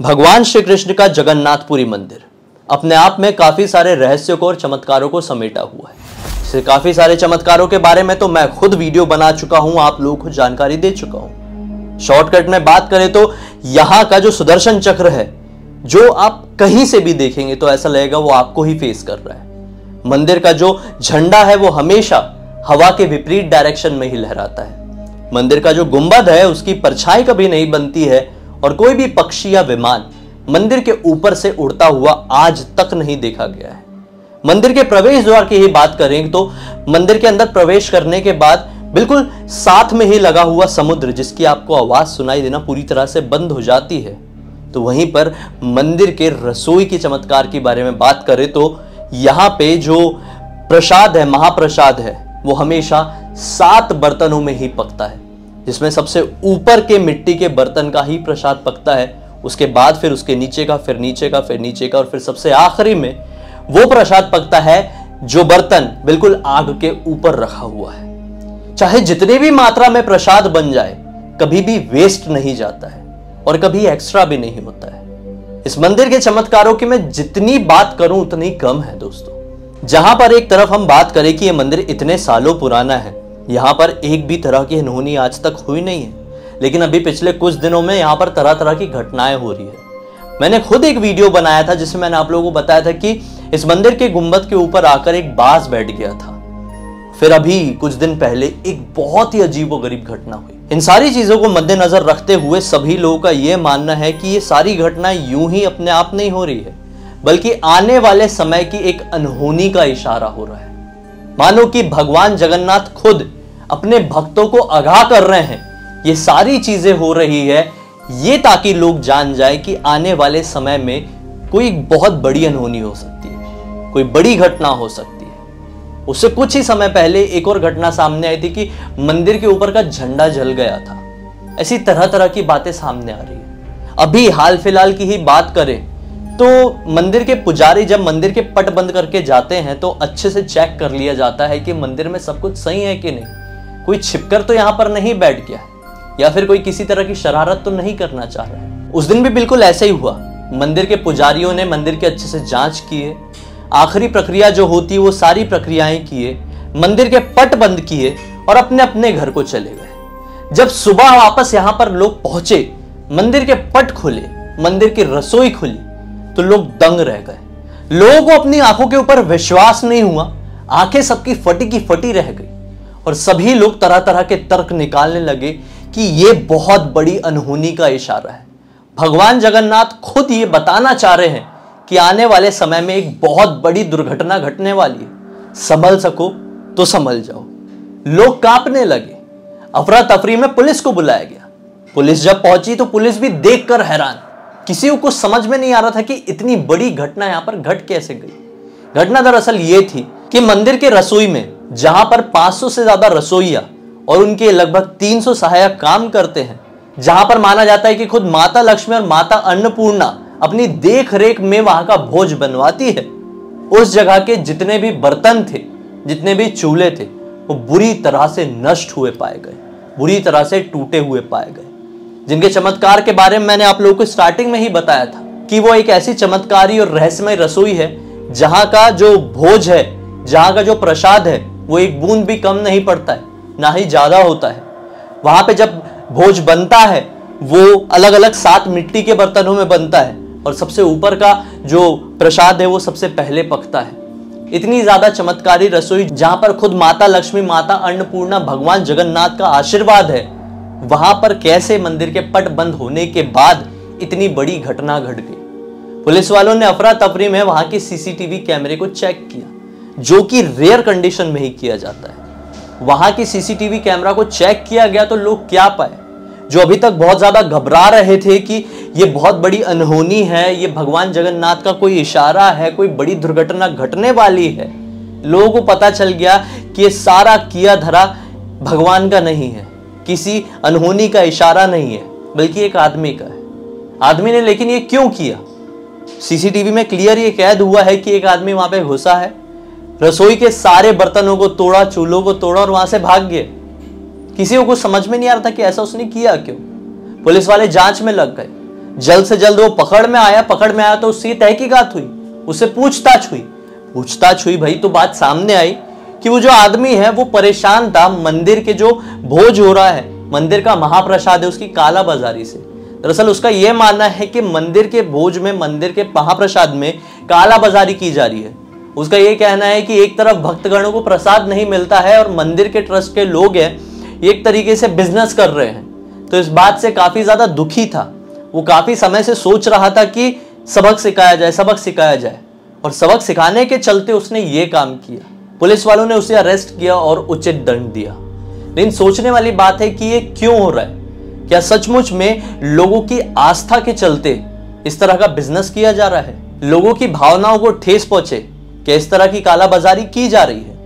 भगवान श्री कृष्ण का जगन्नाथपुरी मंदिर। अपने आप में काफ़ी सारे रहस्यों को और चमत्कारों को समेटा हुआ है। काफ़ी सारे चमत्कारों के बारे में तो मैं खुद वीडियो बना चुका हूँ, आप लोगों को जानकारी दे चुका हूँ। शॉर्टकट में बात करें तो यहाँ का जो सुदर्शन चक्र है, जो आप कहीं से भी देखेंगे तो ऐसा लगेगा वो आपको ही फेस कर रहा है। मंदिर का जो झंडा है वो हमेशा हवा के विपरीत डायरेक्शन में ही लहराता है। मंदिर का जो गुंबद है, उसकी परछाई कभी नहीं बनती है और कोई भी पक्षी या विमान मंदिर के ऊपर से उड़ता हुआ आज तक नहीं देखा गया है। मंदिर के प्रवेश द्वार की ही बात करें तो मंदिर के अंदर प्रवेश करने के बाद बिल्कुल साथ में ही लगा हुआ समुद्र जिसकी आपको आवाज़ सुनाई देना पूरी तरह से बंद हो जाती है। तो वहीं पर मंदिर के रसोई के चमत्कार के बारे में बात करें तो यहाँ पे जो प्रसाद है, महाप्रसाद है, वो हमेशा सात बर्तनों में ही पकता है। जिसमें सबसे ऊपर के मिट्टी के बर्तन का ही प्रसाद पकता है, उसके बाद फिर उसके नीचे का, फिर नीचे का, फिर नीचे का और फिर सबसे आखिरी में वो प्रसाद पकता है जो बर्तन बिल्कुल आग के ऊपर रखा हुआ है। चाहे जितने भी मात्रा में प्रसाद बन जाए, कभी भी वेस्ट नहीं जाता है और कभी एक्स्ट्रा भी नहीं होता है। इस मंदिर के चमत्कारों की मैं जितनी बात करूँ, उतनी कम है दोस्तों। जहाँ पर एक तरफ़ हम बात करें कि यह मंदिर इतने सालों पुराना है यहाँ पर एक भी तरह की अनहोनी आज तक हुई नहीं है। लेकिन अभी पिछले कुछ दिनों में यहाँ पर तरह तरह की घटनाएँ हो रही है। मैंने खुद एक वीडियो बनाया था जिसमें मैंने आप लोगों को बताया था कि इस मंदिर के गुंबद के ऊपर आकर एक बाज बैठ गया था। फिर अभी कुछ दिन पहले एक बहुत ही अजीब गरीब घटना हुई। इन सारी चीज़ों को मद्देनजर रखते हुए सभी लोगों का यह मानना है कि ये सारी घटनाएँ यूँ ही अपने आप नहीं हो रही है, बल्कि आने वाले समय की एक अनहोनी का इशारा हो रहा है। मानो कि भगवान जगन्नाथ खुद अपने भक्तों को आगाह कर रहे हैं। ये सारी चीज़ें हो रही है, ये ताकि लोग जान जाए कि आने वाले समय में कोई बहुत बड़ी अनहोनी हो सकती है, कोई बड़ी घटना हो सकती है। उससे कुछ ही समय पहले एक और घटना सामने आई थी कि मंदिर के ऊपर का झंडा जल गया था। ऐसी तरह तरह की बातें सामने आ रही है। अभी हाल फ़िलहाल की ही बात करें तो मंदिर के पुजारी जब मंदिर के पट बंद करके जाते हैं तो अच्छे से चेक कर लिया जाता है कि मंदिर में सब कुछ सही है कि नहीं। कोई छिपकर तो यहाँ पर नहीं बैठ गया, या फिर कोई किसी तरह की शरारत तो नहीं करना चाह रहा है। उस दिन भी बिल्कुल ऐसे ही हुआ। मंदिर के पुजारियों ने मंदिर के अच्छे से जाँच किए, आखिरी प्रक्रिया जो होती है वो सारी प्रक्रियाएँ किए, मंदिर के पट बंद किए और अपने अपने घर को चले गए। जब सुबह वापस यहाँ पर लोग पहुँचे, मंदिर के पट खुले, मंदिर की रसोई खुली तो लोग दंग रह गए। लोगों को अपनी आँखों के ऊपर विश्वास नहीं हुआ, आँखें सबकी फटी की फटी रह गई। और सभी लोग तरह तरह के तर्क निकालने लगे कि यह बहुत बड़ी अनहोनी का इशारा है। भगवान जगन्नाथ खुद ये बताना चाह रहे हैं कि आने वाले समय में एक बहुत बड़ी दुर्घटना घटने वाली है। संभल सको तो संभल जाओ। लोग कांपने लगे। अफरा तफरी में पुलिस को बुलाया गया। पुलिस जब पहुँची तो पुलिस भी देखकर हैरान। किसी को कुछ समझ में नहीं आ रहा था कि इतनी बड़ी घटना यहाँ पर घट कैसे गई। घटना दरअसल ये थी कि मंदिर के रसोई में जहाँ पर 500 से ज़्यादा रसोईया और उनके लगभग 300 सहायक काम करते हैं, जहाँ पर माना जाता है कि खुद माता लक्ष्मी और माता अन्नपूर्णा अपनी देख रेख में वहाँ का भोज बनवाती है। उस जगह के जितने भी बर्तन थे, जितने भी चूल्हे थे, वो बुरी तरह से नष्ट हुए पाए गए, बुरी तरह से टूटे हुए पाए गए। जिनके चमत्कार के बारे में मैंने आप लोगों को स्टार्टिंग में ही बताया था कि वो एक ऐसी चमत्कारी और रहस्यमय रसोई है, जहाँ का जो भोज है, जहाँ का जो प्रसाद है वो एक बूंद भी कम नहीं पड़ता है, ना ही ज़्यादा होता है। वहाँ पे जब भोज बनता है, वो अलग अलग सात मिट्टी के बर्तनों में बनता है और सबसे ऊपर का जो प्रसाद है, वो सबसे पहले पकता है। इतनी ज़्यादा चमत्कारी रसोई जहाँ पर खुद माता लक्ष्मी, माता अन्नपूर्णा, भगवान जगन्नाथ का आशीर्वाद है, वहाँ पर कैसे मंदिर के पट बंद होने के बाद इतनी बड़ी घटना घट गई। पुलिस वालों ने अफरा तफरी में वहाँ के सीसीटीवी कैमरे को चेक किया। जो कि रेयर कंडीशन में ही किया जाता है। वहाँ की सीसीटीवी कैमरा को चेक किया गया तो लोग क्या पाए? जो अभी तक बहुत ज़्यादा घबरा रहे थे कि ये बहुत बड़ी अनहोनी है, ये भगवान जगन्नाथ का कोई इशारा है, कोई बड़ी दुर्घटना घटने वाली है, लोगों को पता चल गया कि ये सारा किया धरा भगवान का नहीं है। किसी अनहोनी का इशारा नहीं है, बल्कि एक आदमी का है। आदमी ने लेकिन ये क्यों किया? सीसीटीवी में क्लियर ये कैद हुआ है कि एक आदमी वहाँ पे घुसा है। रसोई के सारे बर्तनों को तोड़ा, चूल्हों को तोड़ा और वहाँ से भाग गए। किसी को कुछ समझ में नहीं आ रहा था कि ऐसा उसने किया क्यों? पुलिस वाले जाँच में लग गए। जल्द से जल्द वो पकड़ में आया, पकड़ में आया तो उससे तहकीकात हुई। उससे पूछताछ हुई। पूछताछ हुई, भाई तो बात सामने आई कि वो जो आदमी है, वो परेशान था। मंदिर के जो भोज हो रहा है, मंदिर का महाप्रसाद है उसकी काला बाजारी से। दरअसल उसका यह मानना है कि मंदिर के भोज में, मंदिर के महाप्रसाद में काला बाजारी की जा रही है। उसका यह कहना है कि एक तरफ़ भक्तगणों को प्रसाद नहीं मिलता है और मंदिर के ट्रस्ट के लोग हैं, एक तरीके से बिज़नेस कर रहे हैं। तो इस बात से काफ़ी ज़्यादा दुखी था। वो काफ़ी समय से सोच रहा था कि सबक सिखाया जाए, सबक सिखाया जाए। और सबक सिखाने के चलते उसने ये काम किया। पुलिस वालों ने उसे अरेस्ट किया और उचित दंड दिया। लेकिन सोचने वाली बात है कि ये क्यों हो रहा है? क्या सचमुच में लोगों की आस्था के चलते इस तरह का बिज़नेस किया जा रहा है? लोगों की भावनाओं को ठेस पहुँचे? क्या इस तरह की कालाबाजारी की जा रही है।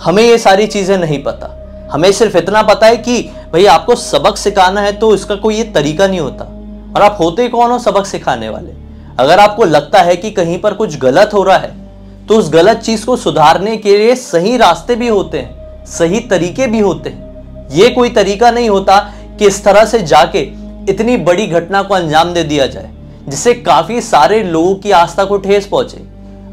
हमें ये सारी चीज़ें नहीं पता। हमें सिर्फ़ इतना पता है कि, भाई, आपको सबक सिखाना है तो इसका कोई ये तरीका नहीं होता। और आप होते कौन हो सबक सिखाने वाले? अगर आपको लगता है कि कहीं पर कुछ गलत हो रहा है तो उस गलत चीज़ को सुधारने के लिए सही रास्ते भी होते हैं, सही तरीके भी होते हैं। ये कोई तरीका नहीं होता कि इस तरह से जाके इतनी बड़ी घटना को अंजाम दे दिया जाए, जिससे काफ़ी सारे लोगों की आस्था को ठेस पहुँचे।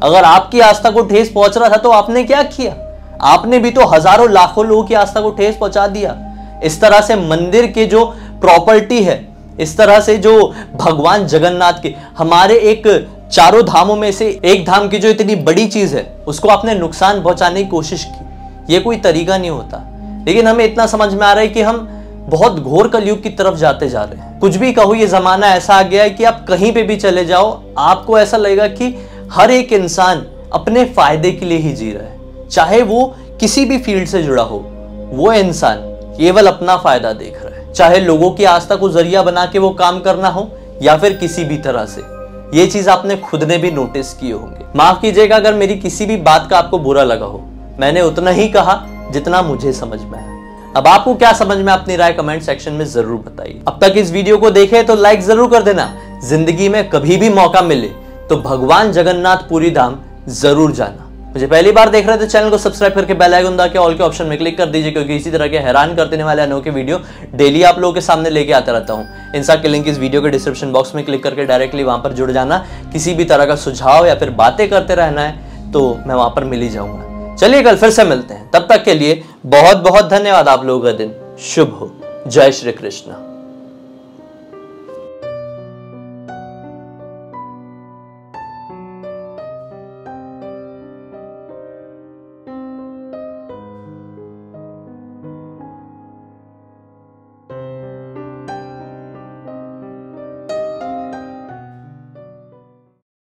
अगर आपकी आस्था को ठेस पहुँच रहा था तो आपने क्या किया? आपने भी तो हज़ारों लाखों लोगों की आस्था को ठेस पहुँचा दिया। इस तरह से मंदिर के जो प्रॉपर्टी है, इस तरह से जो भगवान जगन्नाथ के, हमारे एक चारों धामों में से एक धाम की जो इतनी बड़ी चीज़ है, उसको आपने नुकसान पहुँचाने की कोशिश की। ये कोई तरीका नहीं होता। लेकिन हमें इतना समझ में आ रहा है कि हम बहुत घोर कलयुग की तरफ़ जाते जा रहे हैं। कुछ भी कहो, ये जमाना ऐसा आ गया है कि आप कहीं पे भी चले जाओ, आपको ऐसा लगेगा कि हर एक इंसान अपने फ़ायदे के लिए ही जी रहा है। चाहे वो किसी भी फ़ील्ड से जुड़ा हो, वो इंसान केवल अपना फ़ायदा देख रहा है। चाहे लोगों की आस्था को ज़रिया बना के वो काम करना हो या फिर किसी भी तरह से। ये चीज़ आपने खुद ने भी नोटिस किए होंगे। माफ़ कीजिएगा, अगर मेरी किसी भी बात का आपको बुरा लगा हो, मैंने उतना ही कहा जितना मुझे समझ में आया। अब आपको क्या समझ में अपनी राय कमेंट सेक्शन में ज़रूर बताइए। अब तक इस वीडियो को देखे तो लाइक ज़रूर कर देना। ज़िंदगी में कभी भी मौका मिले तो भगवान जगन्नाथ पुरी धाम ज़रूर जाना। मुझे पहली बार देख रहे थे चैनल को सब्सक्राइब करके बेल आइकन दबा के ऑल के ऑप्शन में क्लिक कर दीजिए, क्योंकि इसी तरह के हैरान कर देने वाले अनोखे वीडियो डेली आप लोगों के सामने लेके आता रहता हूँ। इन के लिंक इस वीडियो के डिस्क्रिप्शन बॉक्स में क्लिक करके डायरेक्टली वहाँ पर जुड़ जाना। किसी भी तरह का सुझाव या फिर बातें करते रहना है तो मैं वहाँ पर मिल ही जाऊँगा। चलिए कल फिर से मिलते हैं। तब तक के लिए बहुत बहुत धन्यवाद आप लोगों का दिन। शुभ हो। जय श्री कृष्ण।